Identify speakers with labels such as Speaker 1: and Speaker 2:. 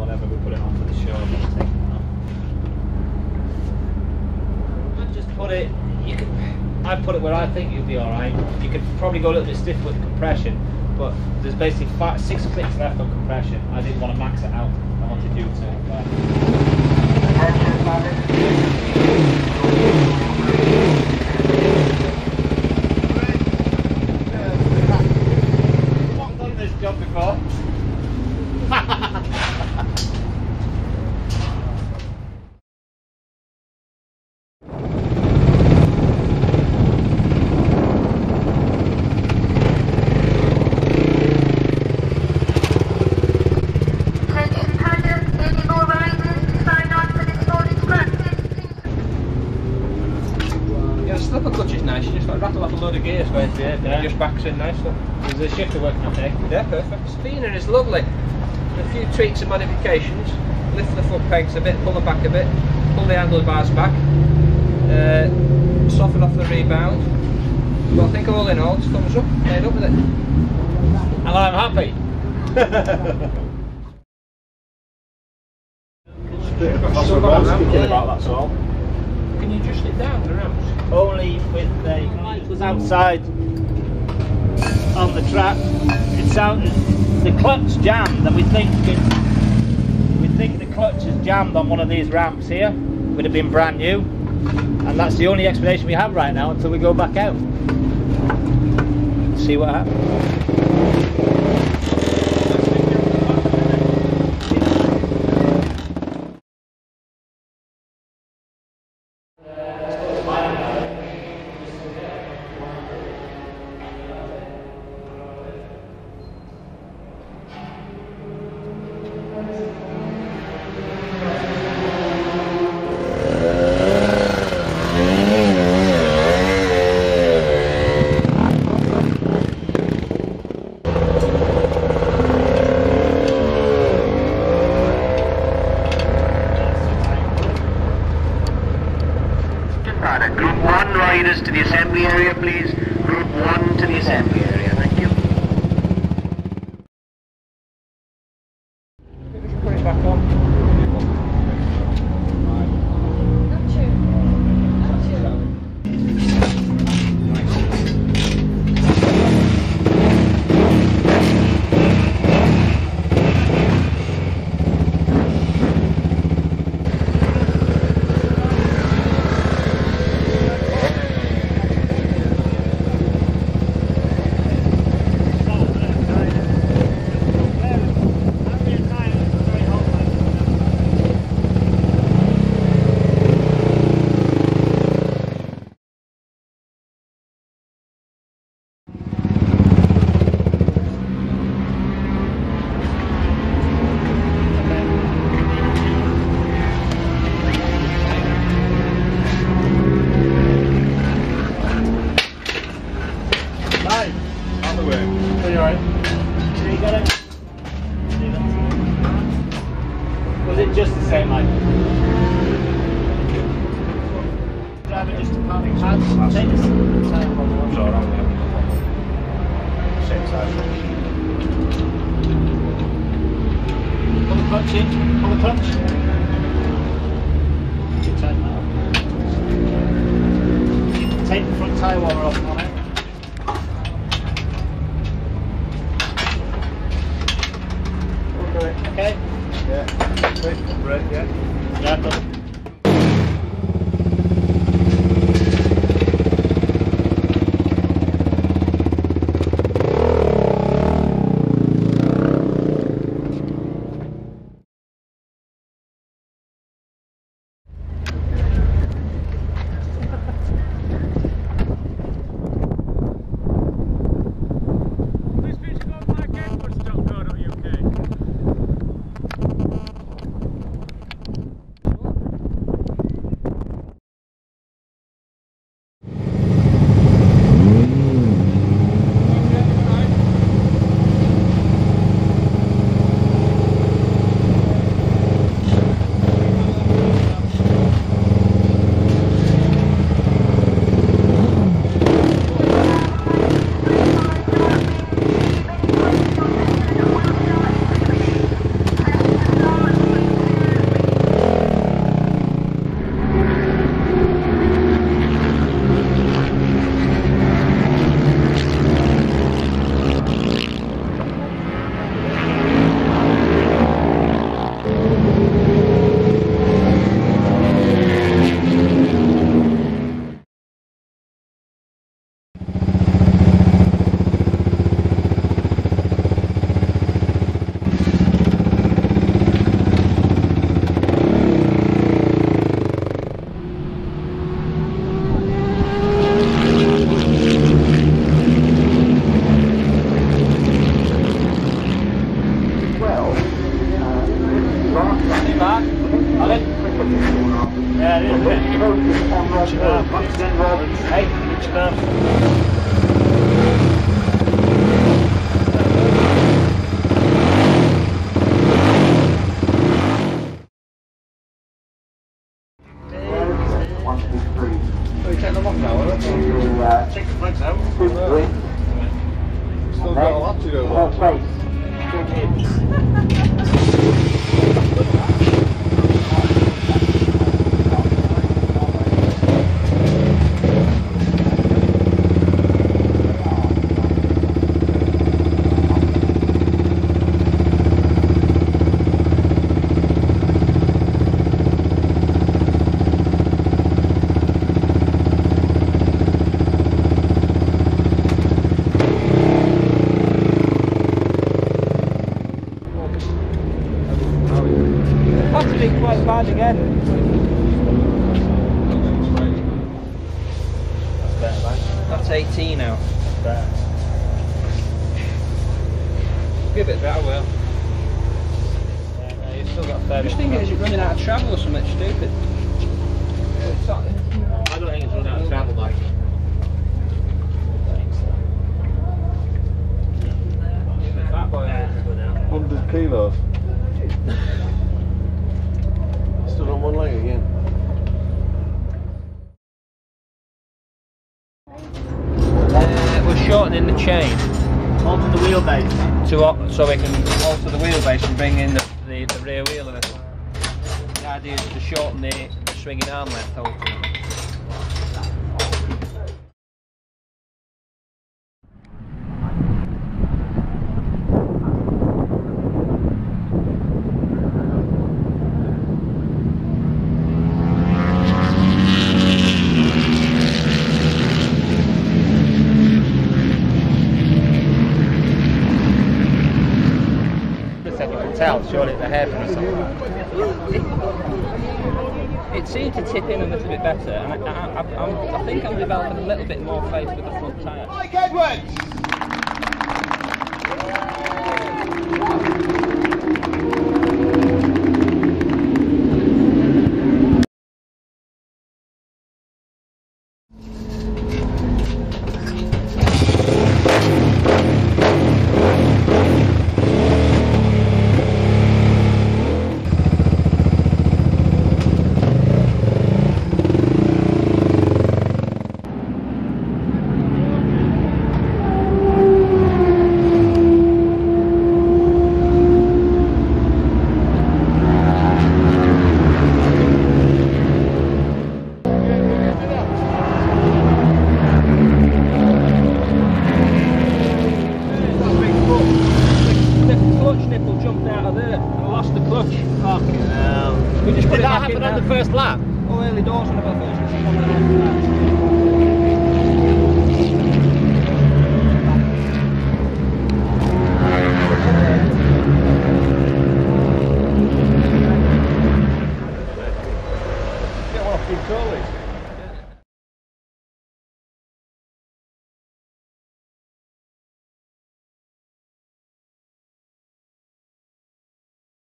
Speaker 1: whatever we put it on for the show. I'd just put it. You could. I put it where I think you'll be all right. You could probably go a little bit stiff with compression, but there's basically five, six clicks left on compression. I didn't want to max it out. I wanted you to. But I've done this job before.
Speaker 2: Attention pilots, any more riders to sign on for this morning's practice, please
Speaker 3: Yeah, the slipper clutch is nice. You just like rattle off a load of gears going through it, and
Speaker 1: Yeah.
Speaker 3: it just backs in nicely.
Speaker 1: Is the shifter working okay?
Speaker 3: Yeah, perfect. Spinner is lovely. A few tweaks and modifications. Lift the foot pegs a bit, pull them back a bit, pull the handlebars back, uh, soften off the rebound. But I think all in all, it's thumbs up, made up with it.
Speaker 1: And I'm happy.
Speaker 3: That's
Speaker 1: Still got a ramp, yeah.
Speaker 3: about that's all. Can you adjust it down, the ramps?
Speaker 1: Only with the light was outside on the track. It sounded the clutch jammed, and we think it, we think the clutch is jammed on one of these ramps here. Would have been brand new, and that's the only explanation we have right now until we go back out. See what happens.
Speaker 4: Group 1 riders to the assembly area, please. Group 1 to the assembly area,
Speaker 1: just the same like? Driver just a panic pad. Take this.
Speaker 3: So around. Same size.
Speaker 1: Pull the clutch in. Pull the clutch. Tight now. Take the front tyre warmer off on it.
Speaker 4: Place.
Speaker 3: Possibly quite bad again.
Speaker 1: That's better, mate.
Speaker 3: That's 18 now.
Speaker 1: That's better.
Speaker 3: Give it a bit, I will.
Speaker 1: Yeah, no, you've still got a fair
Speaker 3: I'm just
Speaker 1: bit
Speaker 3: thinking, is it running out of travel or something stupid? It's not-
Speaker 1: go. I don't think it's run out of travel, Mike.
Speaker 3: Fat boy.
Speaker 5: 100 kilos. Stood on one leg again.
Speaker 3: Uh, we're the chain
Speaker 1: Onto the wheelbase.
Speaker 3: to so we can alter the wheelbase and bring in the, the, the rear wheel a little. The idea is to shorten the, the swinging arm length.
Speaker 1: Just said you can tell, surely it's a hairpin or something.
Speaker 3: It seemed to tip in a little bit better, and I, I, I, I think I'm developing a little bit more faith with the front tyre.
Speaker 5: Mike Edwards!
Speaker 1: First lap?
Speaker 3: Oh, early doors I got first.